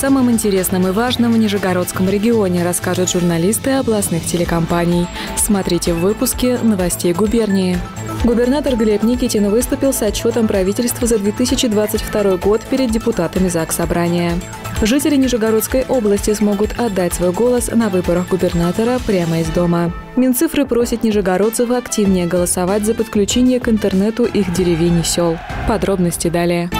самом интересном и важном в Нижегородском регионе расскажут журналисты областных телекомпаний. Смотрите в выпуске новостей губернии. Губернатор Глеб Никитин выступил с отчетом правительства за 2022 год перед депутатами ЗАГС Собрания. Жители Нижегородской области смогут отдать свой голос на выборах губернатора прямо из дома. Минцифры просит нижегородцев активнее голосовать за подключение к интернету их деревень и сел. Подробности далее.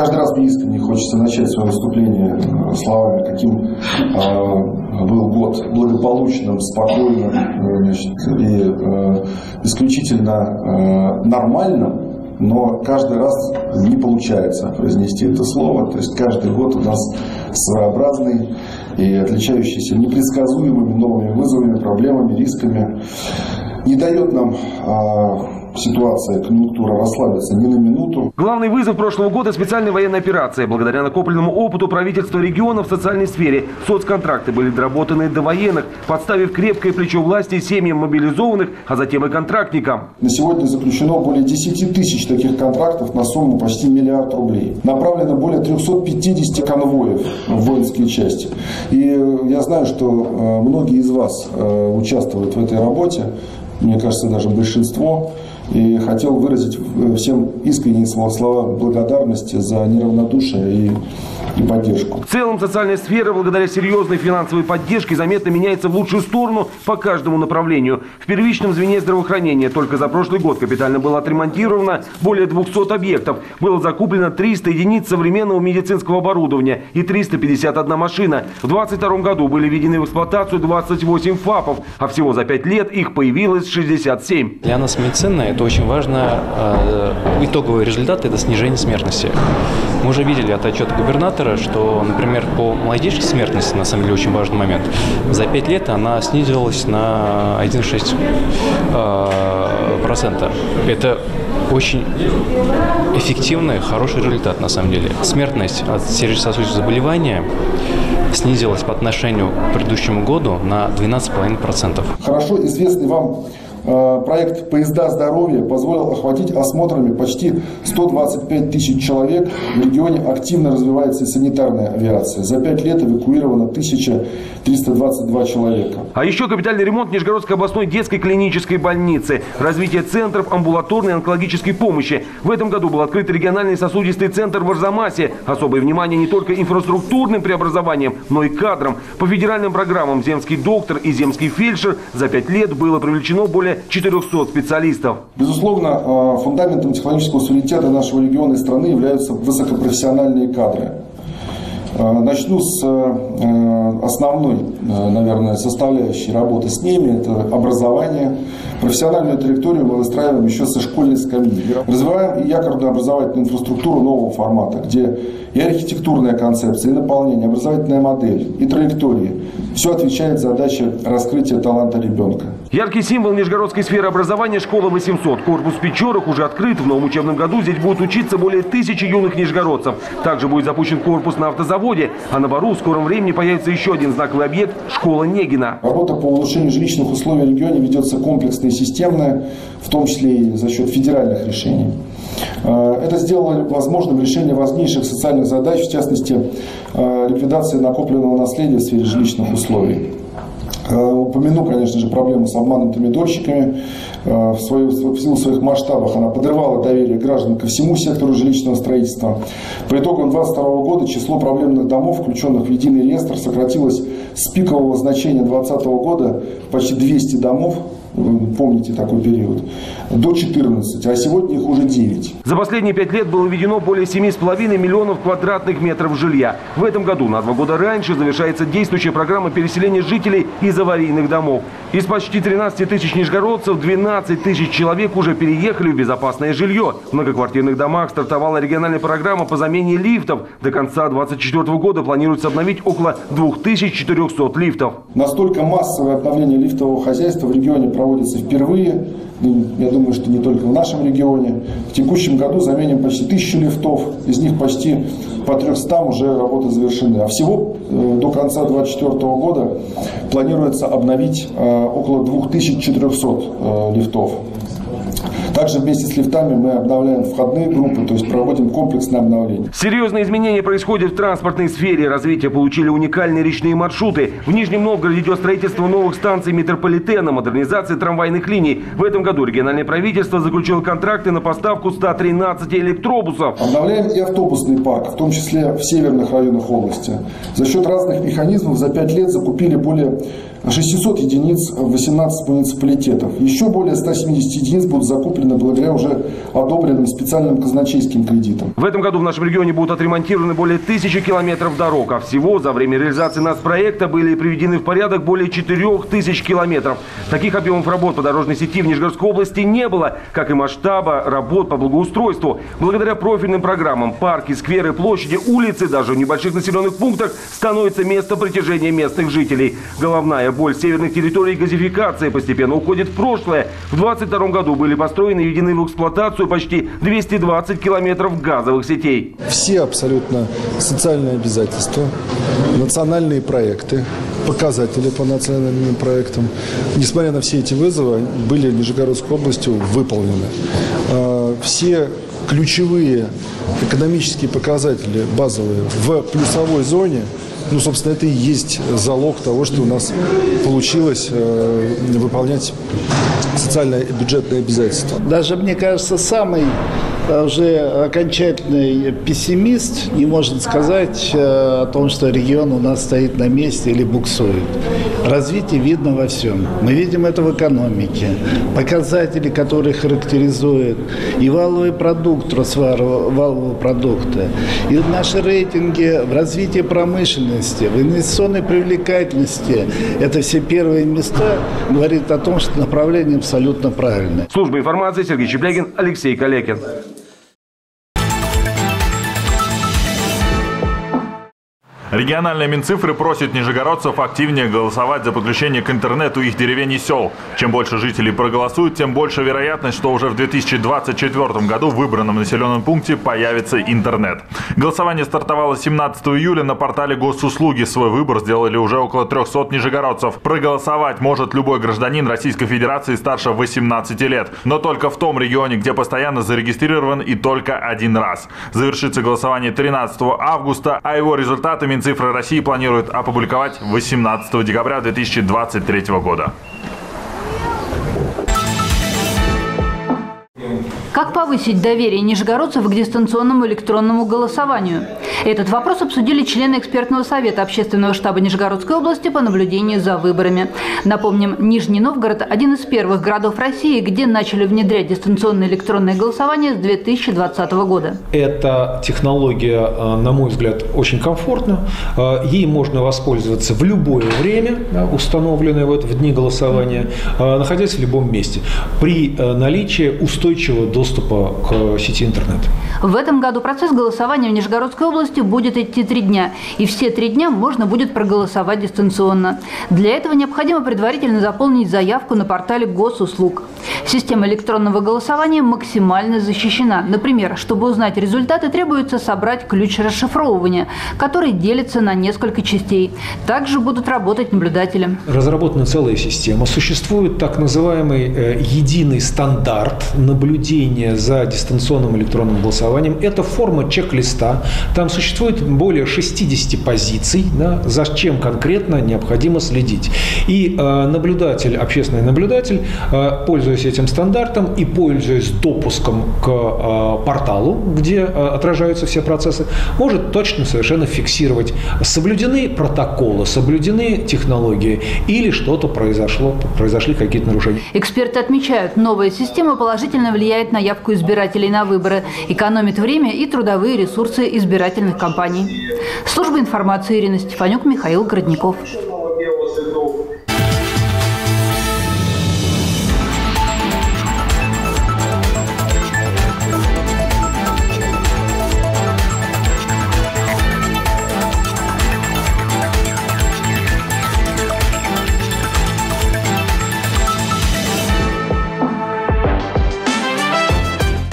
Каждый раз мне искренне хочется начать свое выступление э, словами, каким э, был год благополучным, спокойным э, значит, и исключительно э, нормальным, но каждый раз не получается произнести это слово. То есть каждый год у нас своеобразный и отличающийся непредсказуемыми новыми вызовами, проблемами, рисками. Не дает нам ситуация, конъюнктура расслабится ни на минуту. Главный вызов прошлого года – специальная военная операция. Благодаря накопленному опыту правительства региона в социальной сфере соцконтракты были доработаны до военных, подставив крепкое плечо власти семьям мобилизованных, а затем и контрактникам. На сегодня заключено более 10 тысяч таких контрактов на сумму почти миллиард рублей. Направлено более 350 конвоев в воинские части. И я знаю, что э, многие из вас э, участвуют в этой работе. Мне кажется, даже большинство. И хотел выразить всем искренние слова благодарности за неравнодушие и и поддержку. В целом социальная сфера благодаря серьезной финансовой поддержке заметно меняется в лучшую сторону по каждому направлению. В первичном звене здравоохранения только за прошлый год капитально было отремонтировано более 200 объектов. Было закуплено 300 единиц современного медицинского оборудования и 351 машина. В 2022 году были введены в эксплуатацию 28 ФАПов, а всего за 5 лет их появилось 67. Для нас медицина это очень важно. Э, итоговый результат – это снижение смертности. Мы уже видели от отчета губернатора, что, например, по молодежной смертности, на самом деле, очень важный момент, за 5 лет она снизилась на 1,6%. Э, это очень эффективный, хороший результат на самом деле. Смертность от сердечно-сосудистых заболеваний снизилась по отношению к предыдущему году на 12,5%. Хорошо известный вам проект «Поезда здоровья» позволил охватить осмотрами почти 125 тысяч человек. В регионе активно развивается санитарная авиация. За пять лет эвакуировано 1322 человека. А еще капитальный ремонт Нижегородской областной детской клинической больницы, развитие центров амбулаторной онкологической помощи. В этом году был открыт региональный сосудистый центр в Арзамасе. Особое внимание не только инфраструктурным преобразованием, но и кадрам. По федеральным программам «Земский доктор» и «Земский фельдшер» за пять лет было привлечено более более 400 специалистов. Безусловно, э, фундаментом технологического суверенитета нашего региона и страны являются высокопрофессиональные кадры. Э, начну с э, основной, наверное, составляющей работы с ними. Это образование. Профессиональную траекторию мы выстраиваем еще со школьной скамьи. Развиваем якорную образовательную инфраструктуру нового формата, где и архитектурная концепция, и наполнение, образовательная модель, и траектории. Все отвечает задаче раскрытия таланта ребенка. Яркий символ нижегородской сферы образования – школа 800. Корпус Печорах уже открыт. В новом учебном году здесь будут учиться более тысячи юных нижегородцев. Также будет запущен корпус на автозаводе. А на Бару в скором времени появится еще один знаковый объект – школа Негина. Работа по улучшению жилищных условий в регионе ведется комплексная и системная, в том числе и за счет федеральных решений. Э, это сделало возможным решение важнейших социальных задач, в частности, э, ликвидации накопленного наследия в сфере жилищных условий. Э, упомяну, конечно же, проблему с обманутыми дольщиками. В, свою, в силу своих масштабов она подрывала доверие граждан ко всему сектору жилищного строительства. По итогам 2022 года число проблемных домов, включенных в единый реестр, сократилось с пикового значения 2020 года почти 200 домов помните такой период, до 14, а сегодня их уже 9. За последние пять лет было введено более 7,5 миллионов квадратных метров жилья. В этом году, на два года раньше, завершается действующая программа переселения жителей из аварийных домов. Из почти 13 тысяч нижегородцев 12 тысяч человек уже переехали в безопасное жилье. В многоквартирных домах стартовала региональная программа по замене лифтов. До конца 2024 года планируется обновить около 2400 лифтов. Настолько массовое обновление лифтового хозяйства в регионе проводится впервые. я думаю, что не только в нашем регионе. В текущем году заменим почти тысячу лифтов, из них почти по 300 уже работы завершены. А всего э, до конца 2024 года планируется обновить э, около 2400 э, лифтов. Также вместе с лифтами мы обновляем входные группы, то есть проводим комплексное обновление. Серьезные изменения происходят в транспортной сфере. Развитие получили уникальные речные маршруты. В Нижнем Новгороде идет строительство новых станций метрополитена, модернизация трамвайных линий. В этом году региональное правительство заключило контракты на поставку 113 электробусов. Обновляем и автобусный парк, в том числе в северных районах области. За счет разных механизмов за 5 лет закупили более 600 единиц в 18 муниципалитетов. Еще более 170 единиц будут закуплены благодаря уже одобренным специальным казначейским кредитам. В этом году в нашем регионе будут отремонтированы более тысячи километров дорог, а всего за время реализации нас проекта были приведены в порядок более 4 тысяч километров. Таких объемов работ по дорожной сети в Нижегородской области не было, как и масштаба работ по благоустройству. Благодаря профильным программам парки, скверы, площади, улицы, даже в небольших населенных пунктах становится место притяжения местных жителей. Головная боль северных территорий газификация постепенно уходит в прошлое. В 2022 году были построены и введены в эксплуатацию почти 220 километров газовых сетей. Все абсолютно социальные обязательства, национальные проекты, показатели по национальным проектам, несмотря на все эти вызовы, были Нижегородской областью выполнены. А, все ключевые экономические показатели базовые в плюсовой зоне – ну, собственно, это и есть залог того, что у нас получилось э, выполнять социальное и бюджетное обязательство. Даже, мне кажется, самый э, уже окончательный пессимист не может сказать э, о том, что регион у нас стоит на месте или буксует. Развитие видно во всем. Мы видим это в экономике. Показатели, которые характеризуют и валовый продукт, рост валового продукта, и наши рейтинги в развитии промышленности, в инвестиционной привлекательности. Это все первые места говорит о том, что направление абсолютно правильное. Служба информации Сергей Чеплягин, Алексей Калекин. Региональные Минцифры просят нижегородцев активнее голосовать за подключение к интернету их деревень и сел. Чем больше жителей проголосуют, тем больше вероятность, что уже в 2024 году в выбранном населенном пункте появится интернет. Голосование стартовало 17 июля на портале Госуслуги. Свой выбор сделали уже около 300 нижегородцев. Проголосовать может любой гражданин Российской Федерации старше 18 лет. Но только в том регионе, где постоянно зарегистрирован и только один раз. Завершится голосование 13 августа, а его результатами Минцифры России планирует опубликовать 18 декабря 2023 года. Как повысить доверие нижегородцев к дистанционному электронному голосованию? Этот вопрос обсудили члены экспертного совета Общественного штаба Нижегородской области по наблюдению за выборами. Напомним, Нижний Новгород – один из первых городов России, где начали внедрять дистанционное электронное голосование с 2020 года. Эта технология, э, на мой взгляд, очень комфортна. Э, ей можно воспользоваться в любое время, установленное в дни голосования, э, находясь в любом месте, при наличии устойчивого доступа к сети интернет. В этом году процесс голосования в Нижегородской области будет идти три дня, и все три дня можно будет проголосовать дистанционно. Для этого необходимо предварительно заполнить заявку на портале госуслуг. Система электронного голосования максимально защищена. Например, чтобы узнать результаты, требуется собрать ключ расшифровывания, который делится на несколько частей. Также будут работать наблюдатели. Разработана целая система. Существует так называемый э, единый стандарт наблюдения за дистанционным электронным голосованием. Это форма чек-листа. Там существует более 60 позиций, да, за чем конкретно необходимо следить. И э, наблюдатель, общественный наблюдатель, э, пользуясь этим стандартом и пользуясь допуском к э, порталу, где э, отражаются все процессы, может точно совершенно фиксировать, соблюдены протоколы, соблюдены технологии или что-то произошло, произошли какие-то нарушения. Эксперты отмечают, новая система положительно влияет на явку избирателей на выборы, экономит время и трудовые ресурсы избирательных кампаний. Служба информации Ирина Стефанюк, Михаил Городников.